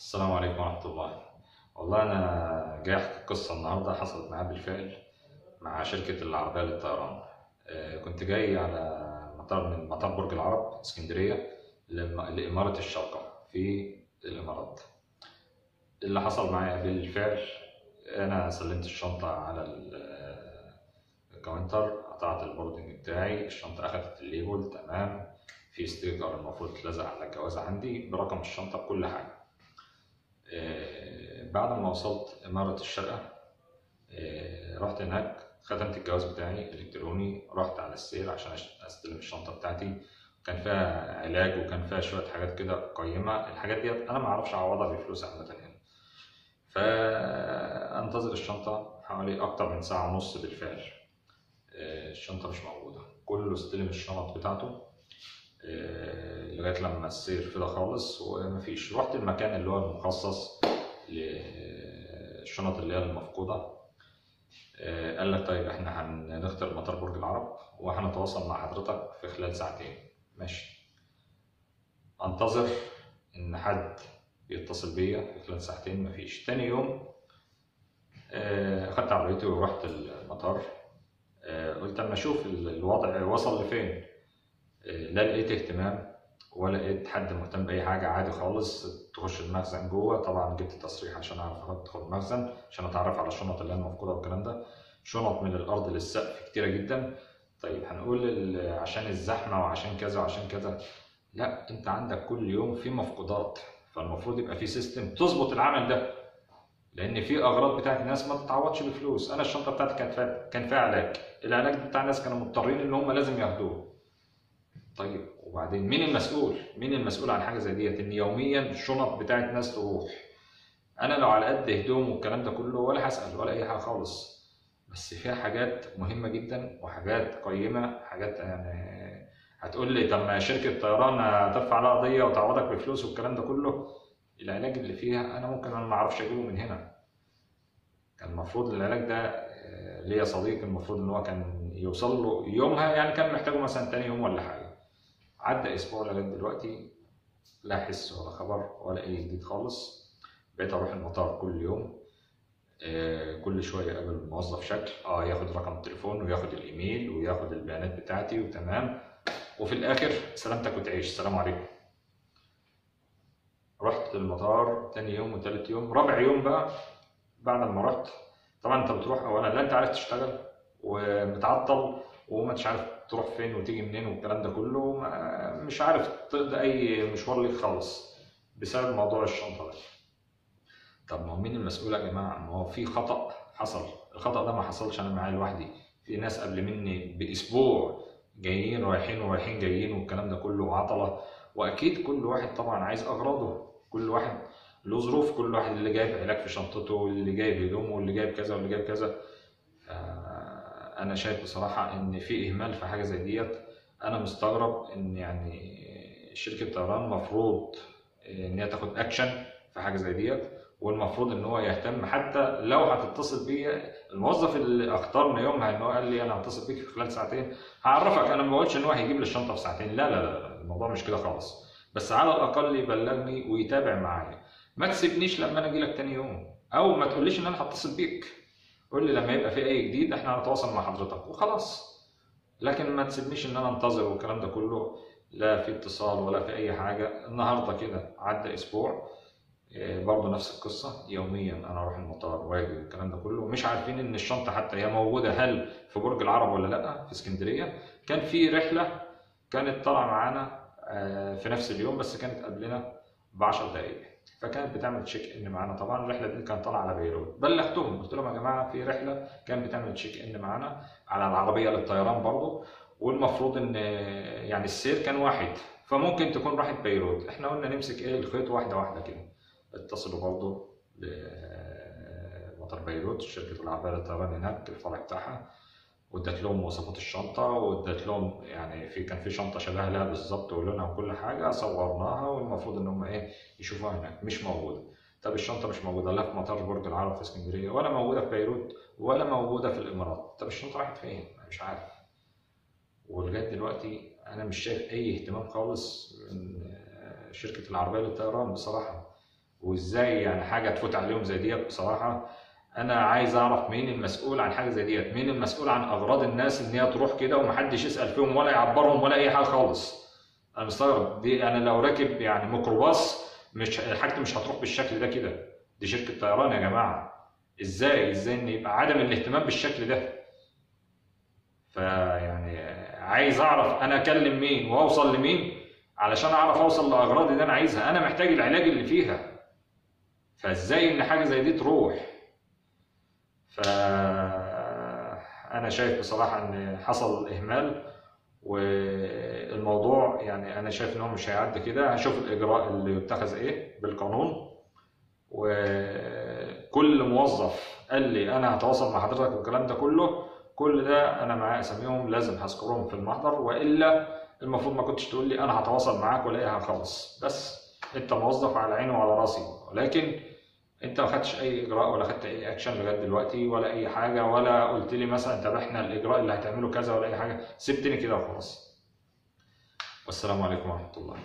السلام عليكم ورحمة الله. والله أنا جاي أحكي قصة النهاردة حصلت معايا بالفعل مع شركة العربية للطيران. آه، كنت جاي على مطار من مطار برج العرب اسكندرية لإمارة الشارقة في الإمارات. اللي حصل معايا بالفعل أنا سلمت الشنطة على ال- ال counter قطعت ال boarding بتاعي الشنطة أخدت ال label تمام. في ستيكر المفروض اتلزق على الجواز عندي برقم الشنطة بكل حاجة. آه، بعد ما وصلت إمارة الشارقة آه، رحت هناك ختمت الجواز بتاعي إلكتروني رحت على السير عشان أستلم الشنطة بتاعتي. كان فيها علاج وكان فيها شوية حاجات كده قيمة. الحاجات ديت أنا ما أعرفش أعوضها بفلوس عامة هنا فأنتظر الشنطة حوالي أكتر من ساعة ونص بالفعل. آه، الشنطة مش موجودة. كله استلم الشنط بتاعته. آه، لغاية لما السير فضى خالص ومفيش. رحت المكان اللي هو المخصص للشنط اللي هي المفقودة. آه، قال لك طيب إحنا هنختار مطار برج العرب وهنتواصل مع حضرتك في خلال ساعتين. ماشي. أنتظر إن حد يتصل بيا في خلال ساعتين مفيش. تاني يوم آه، أخدت عربيتي ورحت المطار. قلت أما أشوف ال- الوضع وصل لفين؟ لا لقيت اهتمام ولا لقيت حد مهتم بأي حاجة عادي خالص. تخش المخزن جوه طبعا جبت تصريح عشان أعرف أدخل المخزن عشان أتعرف على الشنط اللي هي المفقودة والكلام ده. شنط من الأرض للسقف كتيرة جدا. طيب هنقول عشان الزحمة وعشان كذا وعشان كذا. لا أنت عندك كل يوم في مفقودات فالمفروض يبقى في سيستم تظبط العمل ده. لأن في أغراض بتاعت ناس ما تتعوضش بفلوس. أنا الشنطة بتاعتي كانت كان فيها علاج. العلاج بتاع الناس كانوا مضطرين إن هم لازم ياخدوه. طيب وبعدين مين المسؤول؟ مين المسؤول عن حاجة زي ديت؟ إن يوميا الشنط بتاعت ناس تروح. أنا لو على قد هدوم والكلام ده كله ولا هسأل ولا أي حاجة خالص. بس فيها حاجات مهمة جدا وحاجات قيمة حاجات يعني هتقول لي طب ما شركة طيران هترفع عليها قضية وتعوضك بفلوس والكلام ده كله. العلاج اللي فيها أنا ممكن أنا ما أعرفش أجيبه من هنا. كان المفروض العلاج ده آه، ليا صديق المفروض إن هو كان يوصل له يومها يعني كان محتاجه مثلا تاني يوم ولا حاجة. عدى أسبوع لغاية دلوقتي لا حس ولا خبر ولا أي جديد خالص. بقيت أروح المطار كل يوم آه، كل شوية أقابل الموظف شكل آه ياخد رقم التليفون وياخد الإيميل وياخد البيانات بتاعتي وتمام. وفي الآخر سلامتك وتعيش. السلام عليكم. رحت المطار تاني يوم وتالت يوم. رابع يوم بقى بعد ما رحت طبعا أنت بتروح اولا لا أنت عارف تشتغل ومتعطل انتش عارف تروح فين وتيجي منين والكلام ده كله مش عارف تقضي أي مشوار ليك خالص بسبب موضوع الشنطة ده. طب ما هو مين المسؤول يا جماعة؟ ما هو في خطأ حصل. الخطأ ده ما حصلش أنا معايا لوحدي. في ناس قبل مني بأسبوع جايين رايحين ورايحين جايين والكلام ده كله وعطلة. وأكيد كل واحد طبعا عايز أغراضه. كل واحد له ظروف كل واحد اللي جايب علاج في شنطته واللي جايب هدومه واللي جايب كذا واللي جايب كذا. أنا شايف بصراحة إن في إهمال في حاجة زي ديت. أنا مستغرب إن يعني شركة طيران المفروض إن هي تاخد اكشن في حاجة زي ديت والمفروض إن هو يهتم. حتى لو هتتصل بيا الموظف اللي أختارني يومها إن هو قال لي أنا هتصل بيك خلال ساعتين هعرفك. أنا ما بقولش إن هو هيجيب لي الشنطة في ساعتين. لا لا لا، الموضوع مش كده خالص. بس على الأقل يبلغني ويتابع معايا. ما تسيبنيش لما أنا أجي لك تاني يوم أو ما تقوليش إن أنا هتصل بيك. قول لي لما يبقى في أي جديد إحنا هنتواصل مع حضرتك. وخلاص. لكن ما تسيبنيش إن أنا أنتظر والكلام ده كله. لا في اتصال ولا في أي حاجة. النهارده كده عدى أسبوع. إيه، برضه نفس القصة. يوميا أنا أروح المطار وأجي والكلام ده كله. مش عارفين إن الشنطة حتى هي موجودة. هل في برج العرب ولا لأ؟ في اسكندرية. كان في رحلة كانت طالعة معانا آه، في نفس اليوم بس كانت قبلنا ب 10 دقائق فكانت بتعمل check in معانا. طبعا الرحلة دي كانت طالعة على بيروت. بلغتهم. قلت لهم يا جماعة في رحلة كانت بتعمل check in معانا على العربية للطيران برضه والمفروض إن يعني السير كان واحد. فممكن تكون راحت بيروت. إحنا قلنا نمسك إيه؟ الخيط واحدة واحدة كده. اتصلوا برضه بمطار بيروت شركة العربية للطيران هناك الفرع بتاعها. وادت لهم مواصفات الشنطة وادت لهم يعني في كان في شنطة شبه لها بالظبط ولونها وكل حاجة صورناها والمفروض إن هم إيه يشوفوها هناك مش موجودة. طب الشنطة مش موجودة لا في مطار برج العرب في اسكندرية ولا موجودة في بيروت ولا موجودة في الإمارات. طب الشنطة راحت فين؟ أنا مش عارف. ولغاية دلوقتي أنا مش شايف أي اهتمام خالص من شركة العربية للطيران بصراحة. وإزاي يعني حاجة تفوت عليهم زي ديت بصراحة أنا عايز أعرف مين المسؤول عن حاجة زي ديت؟ مين المسؤول عن أغراض الناس إن هي تروح كده ومحدش يسأل فيهم ولا يعبرهم ولا أي حاجة خالص؟ أنا مستغرب. دي أنا لو راكب يعني ميكروباص مش حاجتي مش هتروح بالشكل ده كده. دي شركة طيران يا جماعة. إزاي؟ إزاي إن يبقى عدم الاهتمام بالشكل ده؟ فيعني عايز أعرف أنا أكلم مين وأوصل لمين علشان أعرف أوصل لاغراضي اللي أنا عايزها. أنا محتاج العلاج اللي فيها. فإزاي إن حاجة زي دي تروح؟ ف أنا شايف بصراحة إن حصل إهمال والموضوع يعني أنا شايف إن هو مش هيعدي كده. هشوف الإجراء اللي يتخذ إيه بالقانون. وكل موظف قال لي أنا هتواصل مع حضرتك والكلام ده كله كل ده أنا معايا أساميهم لازم هذكرهم في المحضر. وإلا المفروض ما كنتش تقول لي أنا هتواصل معاك ولا هخلص بس أنت موظف على عيني وعلى راسي. ولكن انت ما خدتش اي اجراء ولا خدت اي اكشن لغاية دلوقتي ولا اي حاجة ولا قلت لي مثلا طب إحنا الاجراء اللي هتعمله كذا ولا اي حاجة سبتني كده وخلاص. والسلام عليكم ورحمة الله.